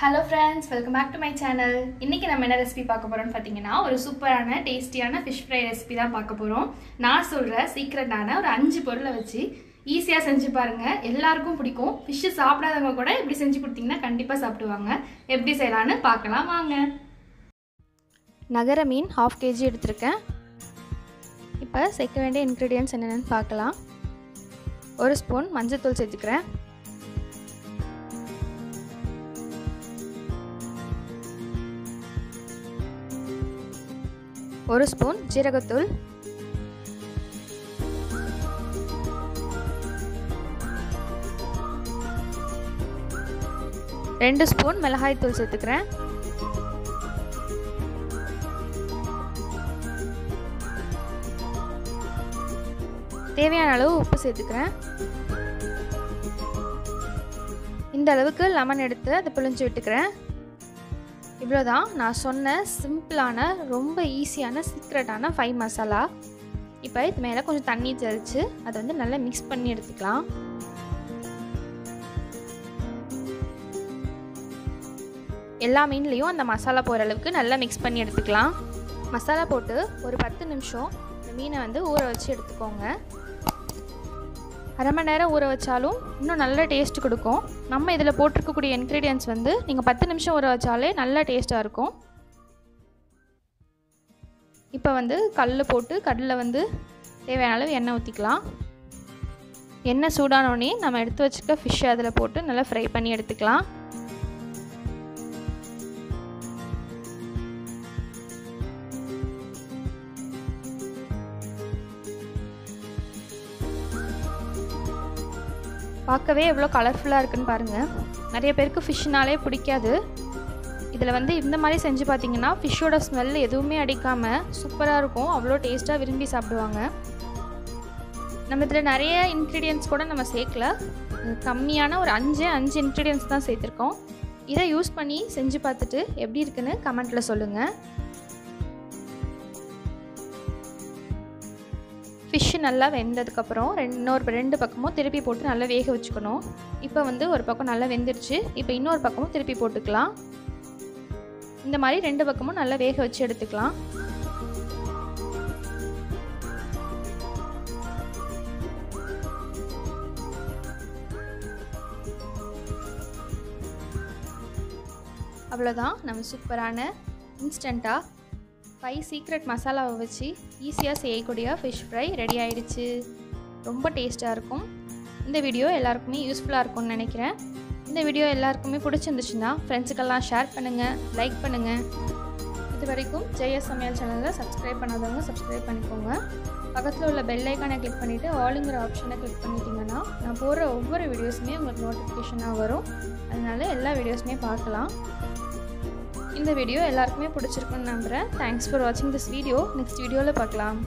Hello friends welcome back to my channel இன்றைக்கி நம்ம என்ன ரெசிபி பார்க்க போகிறோம்னு பார்த்தீங்கன்னா ஒரு சூப்பரான டேஸ்டியான ஃபிஷ் ஃப்ரை ரெசிபி தான் பார்க்க போகிறோம் நான் சொல்கிற சீக்ரெட்டான ஒரு அஞ்சு பொருளை வச்சு ஈஸியாக செஞ்சு பாருங்கள் எல்லாருக்கும் பிடிக்கும். ஃபிஷ்ஷு சாப்பிடாதவங்க கூட இப்படி செஞ்சு கொடுத்தீங்கன்னா கண்டிப்பாக சாப்பிடுவாங்க. எப்படி செய்யலான்னு பார்க்கலாம் வாங்க. நகர மீன் ஹாஃப் கேஜி எடுத்திருக்கேன். இப்போ சேர்க்க வேண்டிய இன்க்ரீடியன்ஸ் என்னென்னு பார்க்கலாம். ஒரு ஸ்பூன் மஞ்சள் தூள் சேர்த்துக்கிறேன். ஒரு ஸ்பூன் ஜீரகத்தூள். ரெண்டு ஸ்பூன் மிளகாய்த்தூள் சேர்த்துக்கிறேன். தேவையான அளவு உப்பு சேர்த்துக்கிறேன். இந்த அளவுக்கு லெமன் எடுத்து அதை பிழிஞ்சு விட்டுக்கிறேன். இவ்வளோதான் நான் சொன்ன சிம்பிளான ரொம்ப ஈஸியான சீக்ரெட்டான ஃபை மசாலா இப்போ இது மேலே கொஞ்சம் தண்ணி தெளித்து அதை வந்து நல்லா மிக்ஸ் பண்ணி எடுத்துக்கலாம். எல்லா மீன்லேயும் அந்த மசாலா போகிற அளவுக்கு நல்லா மிக்ஸ் பண்ணி எடுத்துக்கலாம். மசாலா போட்டு ஒரு பத்து நிமிஷம் இந்த மீனை வந்து ஊற வச்சு எடுத்துக்கோங்க. அரை மணி நேரம் ஊற வச்சாலும் இன்னும் நல்ல டேஸ்ட் கொடுக்கும். நம்ம இதில் போட்டிருக்கக்கூடிய இன்க்ரீடியன்ஸ் வந்து நீங்கள் பத்து நிமிஷம் ஊற வச்சாலே நல்ல டேஸ்ட்டாக இருக்கும். இப்போ வந்து கல் போட்டு கடலில் வந்து தேவையான அளவு எண்ணெய் ஊற்றிக்கலாம் எண்ணெய் சூடானோடனே நம்ம எடுத்து வச்சுக்க ஃபிஷ்ஷை அதில் போட்டு நல்லா ஃப்ரை பண்ணி எடுத்துக்கலாம். பார்க்கவே எவ்வளோ கலர்ஃபுல்லாக இருக்குன்னு பாருங்கள் நிறைய பேருக்கு ஃபிஷ்னாலே பிடிக்காது. இதில் வந்து இந்த மாதிரி செஞ்சு பார்த்தீங்கன்னா ஃபிஷ்ஷோட ஸ்மெல் எதுவுமே அடிக்காமல் சூப்பராக இருக்கும். அவ்வளோ டேஸ்ட்டாக விரும்பி சாப்பிடுவாங்க. நம்ம இதில் நிறைய இன்க்ரீடியன்ஸ் கூட நம்ம சேர்க்கல. கம்மியான ஒரு அஞ்சு அஞ்சு இன்க்ரீடியன்ஸ் தான் சேர்த்துருக்கோம். இதை யூஸ் பண்ணி செஞ்சு பார்த்துட்டு எப்படி இருக்குன்னு கமெண்ட்டில் சொல்லுங்கள் ஃபிஷ்ஷு நல்லா வெந்ததுக்கப்புறம் ரெண்டு இன்னொரு ரெண்டு பக்கமும் திருப்பி போட்டு நல்லா வேக வச்சுக்கணும். இப்போ வந்து ஒரு பக்கம் நல்லா வெந்துருச்சு. இப்போ இன்னொரு பக்கமும் திருப்பி போட்டுக்கலாம். இந்த மாதிரி ரெண்டு பக்கமும் நல்லா வேக வச்சு எடுத்துக்கலாம். அவ்வளோதான் நம்ம சூப்பரான இன்ஸ்டண்ட்டாக ஃபைவ் சீக்ரெட் மசாலாவை வச்சு ஈஸியாக செய்யக்கூடிய ஃபிஷ் ஃப்ரை ரெடி ஆயிடுச்சு. ரொம்ப டேஸ்ட்டாக இருக்கும். இந்த வீடியோ எல்லாருக்குமே யூஸ்ஃபுல்லாக இருக்கும்னு நினைக்கிறேன். இந்த வீடியோ எல்லாருக்குமே பிடிச்சிருந்துச்சுன்னா ஃப்ரெண்ட்ஸுக்கெல்லாம் ஷேர் பண்ணுங்கள் லைக் பண்ணுங்கள் இது வரைக்கும் ஜெயஸ் சமையல் சேனலை சப்ஸ்கிரைப் பண்ணாதவங்க சப்ஸ்கிரைப் பண்ணிக்கோங்க. பக்கத்தில் உள்ள பெல் ஐக்கானை கிளிக் பண்ணிவிட்டு ஆளுங்கிற ஆப்ஷனை கிளிக் பண்ணிட்டீங்கன்னா நான் போடுற ஒவ்வொரு வீடியோஸுமே உங்களுக்கு நோட்டிஃபிகேஷனாக வரும். அதனால் எல்லா வீடியோஸுமே பார்க்கலாம். இந்த வீடியோ எல்லாருக்குமே பிடிச்சிருக்குன்னு நம்புகிறேன் தேங்க்ஸ் ஃபார் வாட்சிங் திஸ் வீடியோ நெக்ஸ்ட் வீடியோவில் பார்க்கலாம்.